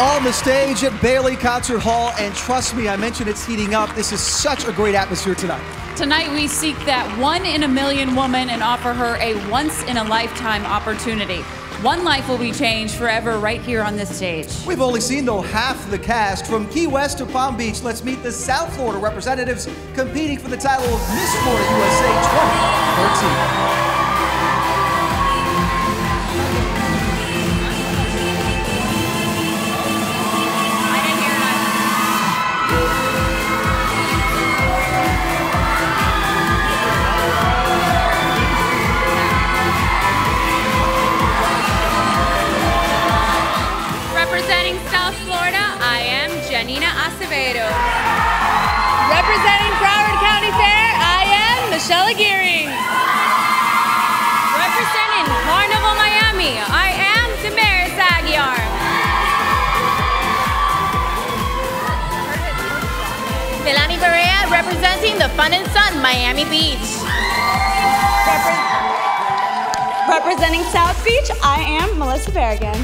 on the stage at Bailey Concert Hall, and trust me, I mentioned it's heating up. This is such a great atmosphere tonight. Tonight, we seek that one in a million woman and offer her a once in a lifetime opportunity. One life will be changed forever right here on this stage. We've only seen, though, half the cast. From Key West to Palm Beach, let's meet the South Florida representatives competing for the title of Miss Florida USA 2013. Am Michelle Aguirre. Representing Carnival Miami, I am Damaris Aguiar. Milani Barea representing the Fun and Sun Miami Beach. Representing South Beach, I am Melissa Berrigan.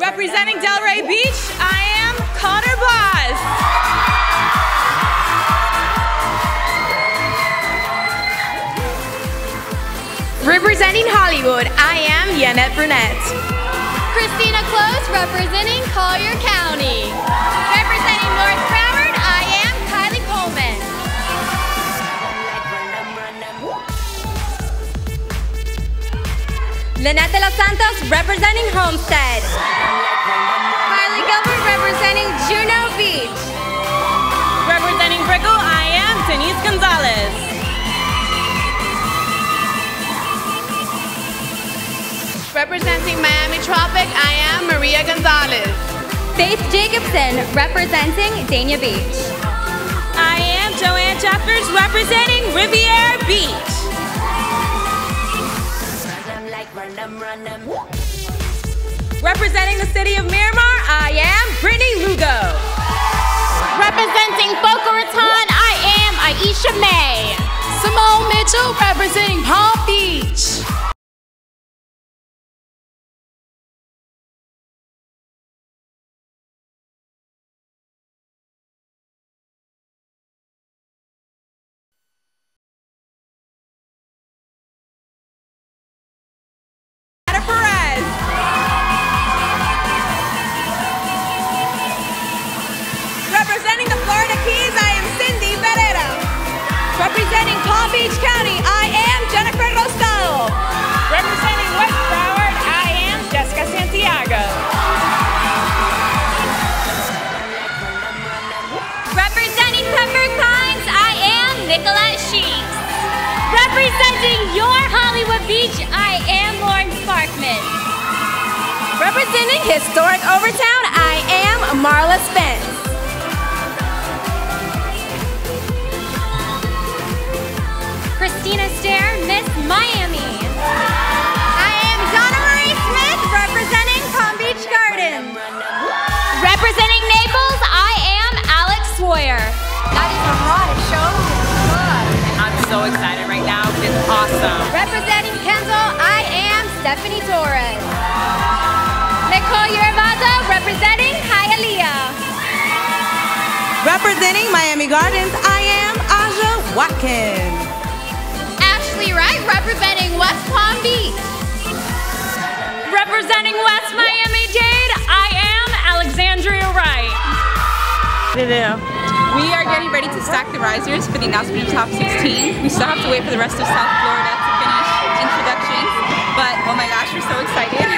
Representing Delray Beach, I am Connor Boss. Representing Hollywood, I am Yanette Brunette. Christina Close representing Collier County. Representing North Broward, I am Kylie Coleman. Lynette de los Santos representing Homestead. Kylie Gilbert representing Juno Beach. Representing Brickell, I am Denise Gonzalez. Representing Miami Tropic, I am Maria Gonzalez. Faith Jacobson representing Dania Beach. I am Joanne Jeffers representing Riviera Beach. Representing the city of Miramar, I am Brittany Lugo. Representing Boca Raton, I am Aisha May. Simone Mitchell representing Palm Beach. Representing Palm Beach County, I am Jennifer Rosado. Representing West Broward, I am Jessica Santiago. Representing Pembroke Pines, I am Nicolette Sheets. Representing your Hollywood Beach, I am Lauren Sparkman. Representing historic Overtown, I am Marla Spence. That is the hottest show. I'm so excited right now. It's awesome. Representing Kendall, I am Stephanie Torres. Nicole Yervada, representing Hialeah. Representing Miami Gardens, I am Aja Watkins. Ashley Wright, representing West Palm Beach. Representing West Miami Dade, I am Alexandria Wright. We are getting ready to stack the risers for the Announcement of Top 16. We still have to wait for the rest of South Florida to finish introductions, but oh my gosh, we're so excited.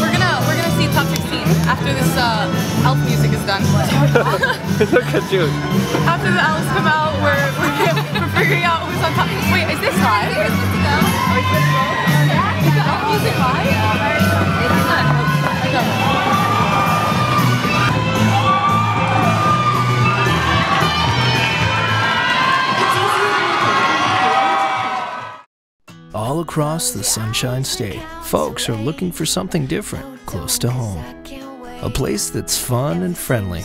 We're gonna we're gonna see Top 16 after this uh, elf music is done. Look at you. after the elves come out, across the Sunshine State, folks are looking for something different close to home. A place that's fun and friendly,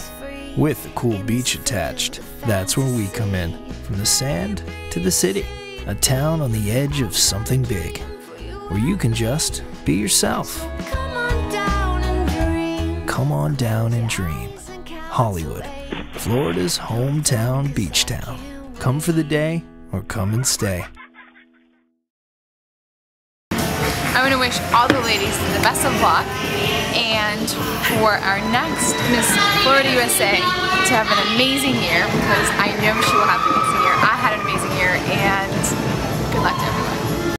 with a cool beach attached. That's where we come in, from the sand to the city. a town on the edge of something big, where you can just be yourself. Come on down and dream. Hollywood, Florida's hometown beach town. Come for the day or come and stay. I want to wish all the ladies the best of luck and for our next Miss Florida USA to have an amazing year because I know she will have an amazing year. I had an amazing year and good luck to everyone.